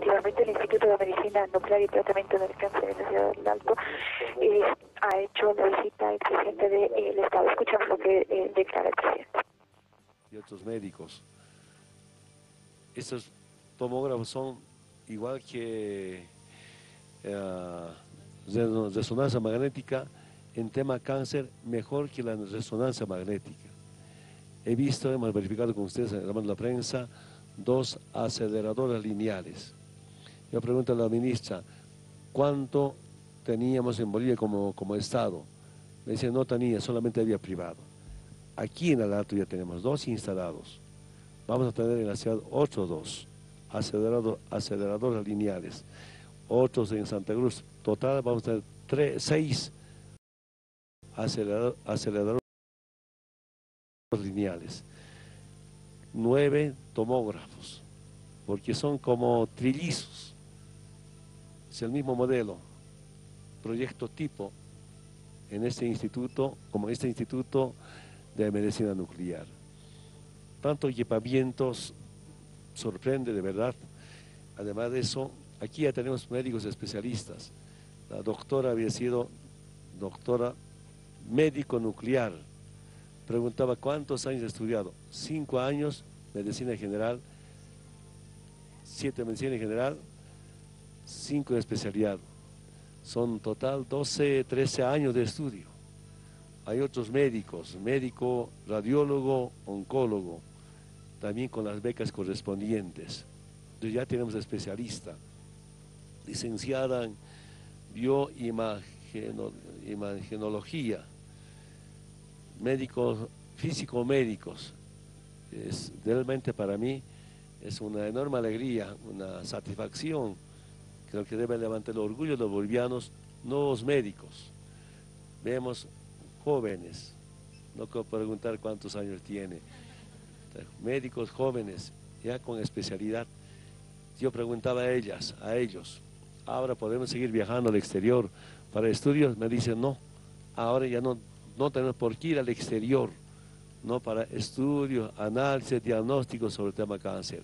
efectivamente el Instituto de Medicina Nuclear y Tratamiento del Cáncer en la ciudad del Alto eh, ha hecho la visita al presidente del Estado. Escuchamos lo que eh, declara el presidente. Y otros médicos. Estos tomógrafos son igual que eh, resonancia magnética en tema cáncer mejor que la resonancia magnética. He visto, hemos verificado con ustedes en la prensa, dos aceleradoras lineales. Yo pregunto a la ministra, ¿cuánto teníamos en Bolivia como, como Estado? Me dice, no tenía, solamente había privado. Aquí en Alto ya tenemos dos instalados. Vamos a tener en la ciudad otros dos aceleradoras lineales. Otros en Santa Cruz. Total vamos a tener tres, seis aceleradores lineales nueve tomógrafos, porque son como trillizos. Es el mismo modelo, proyecto tipo en este instituto, como este instituto de medicina nuclear. Tanto equipamientos sorprende de verdad. Además de eso, aquí ya tenemos médicos especialistas. La doctora había sido doctora médico nuclear, Preguntaba, ¿cuántos años he estudiado? Cinco años, medicina general, siete medicina general, cinco de especialidad. Son total 12, 13 años de estudio. Hay otros médicos, médico, radiólogo, oncólogo, también con las becas correspondientes. Entonces ya tenemos especialista, licenciada en bioimagenología, médicos, físico-médicos. Realmente para mí es una enorme alegría, una satisfacción. Creo que debe levantar el orgullo de los bolivianos, nuevos médicos. Vemos jóvenes, no puedo preguntar cuántos años tiene, médicos jóvenes, ya con especialidad. Yo preguntaba a ellas, a ellos, ahora podemos seguir viajando al exterior para estudios, me dicen no, ahora ya no no tenemos por qué ir al exterior, no para estudios, análisis, diagnósticos sobre el tema cáncer.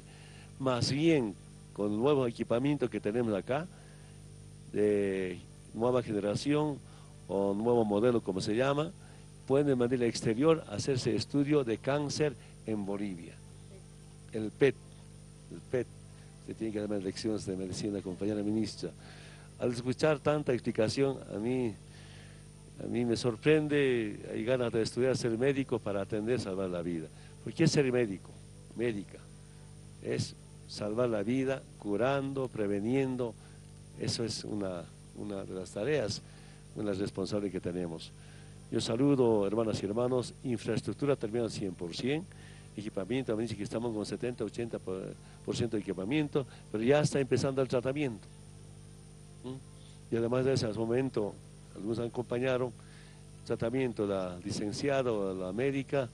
Más bien, con el nuevo equipamiento que tenemos acá, de nueva generación o nuevo modelo, como se llama, pueden venir al exterior hacerse estudio de cáncer en Bolivia. El PET, el PET, se tiene que dar lecciones de medicina, compañera ministra. Al escuchar tanta explicación, a mí a mí me sorprende, hay ganas de estudiar ser médico para atender, salvar la vida. ¿Por qué ser médico? Médica. Es salvar la vida, curando, preveniendo. Eso es una, una de las tareas, una responsable que tenemos. Yo saludo, hermanas y hermanos, infraestructura termina al 100%, equipamiento, me dice que estamos con 70, 80% de equipamiento, pero ya está empezando el tratamiento. ¿Mm? Y además de ese momento algunos acompañaron, tratamiento, la licenciada la médica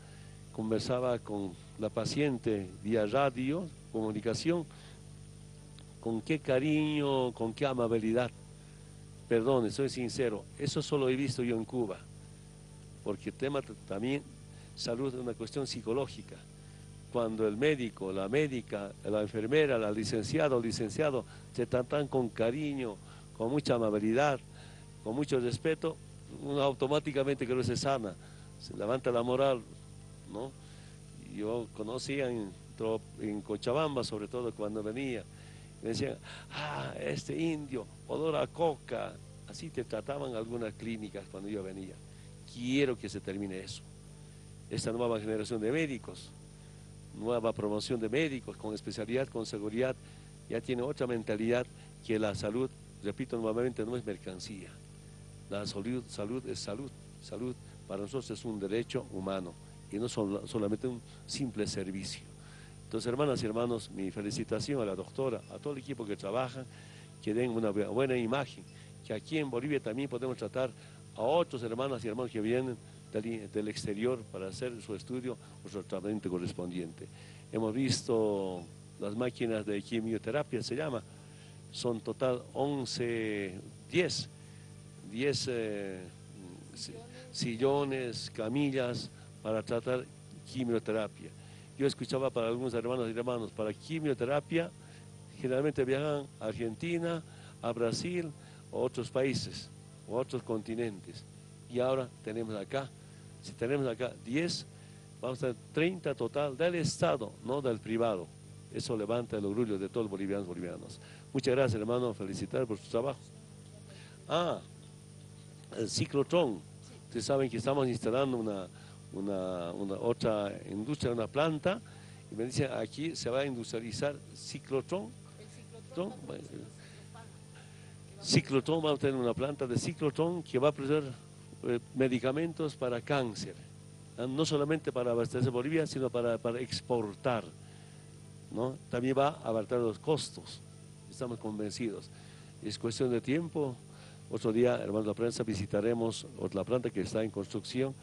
conversaba con la paciente vía radio, comunicación, con qué cariño, con qué amabilidad. Perdón, soy sincero, eso solo he visto yo en Cuba, porque el tema también salud es una cuestión psicológica. Cuando el médico, la médica, la enfermera, la licenciada o licenciado se tratan con cariño, con mucha amabilidad, con mucho respeto, uno automáticamente creo que se sana, se levanta la moral, ¿no? Yo conocía en, en Cochabamba, sobre todo cuando venía, me decían, ah, este indio, olor a coca, así te trataban algunas clínicas cuando yo venía. Quiero que se termine eso. Esta nueva generación de médicos, nueva promoción de médicos con especialidad, con seguridad, ya tiene otra mentalidad que la salud, repito nuevamente, no es mercancía. La salud, salud es salud. Salud para nosotros es un derecho humano y no solamente un simple servicio. Entonces, hermanas y hermanos, mi felicitación a la doctora, a todo el equipo que trabaja, que den una buena imagen, que aquí en Bolivia también podemos tratar a otros hermanas y hermanos que vienen del, exterior para hacer su estudio o su tratamiento correspondiente. Hemos visto las máquinas de quimioterapia, se llama, son total 11, 10 10 eh, sillones, camillas para tratar quimioterapia. Yo escuchaba para algunos hermanos y hermanos, para quimioterapia generalmente viajan a Argentina, a Brasil o otros países o otros continentes. Y ahora tenemos acá, si tenemos acá 10, vamos a tener 30 total del Estado, no del privado. Eso levanta el orgullo de todos los bolivianos bolivianos. Muchas gracias, hermano. Felicitar por su trabajo. Ah, el ciclotron. Ustedes saben que estamos instalando una, una, otra industria, una planta. Y me dicen, aquí se va a industrializar ciclotron. ciclotron, ciclotron, vamos a tener una planta de ciclotron que va a producir eh, medicamentos para cáncer. Ah, no solamente para abastecer Bolivia, sino para, para exportar. ¿no? También va a abarcar los costos. Estamos convencidos. Es cuestión de tiempo. Otro día, hermanos de la prensa, visitaremos otra planta que está en construcción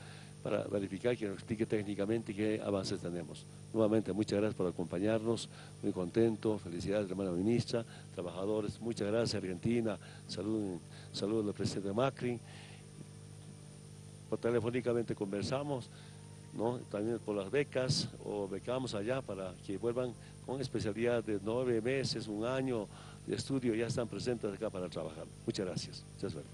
para verificar que nos explique técnicamente qué avances tenemos. Nuevamente, muchas gracias por acompañarnos, muy contento, felicidades hermana ministra, trabajadores, muchas gracias Argentina, saludos salud al presidente Macri, por telefónicamente conversamos, ¿no? también por las becas o becamos allá para que vuelvan con especialidad de nueve meses, un año de estudio, ya están presentes acá para trabajar. Muchas gracias, muchas suerte.